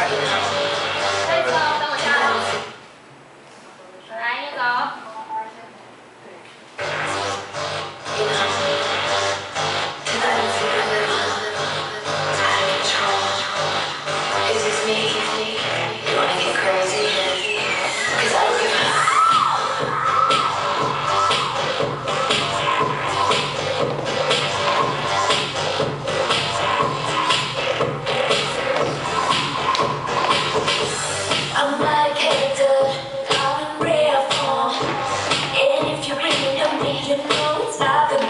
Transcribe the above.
Hi. stop it.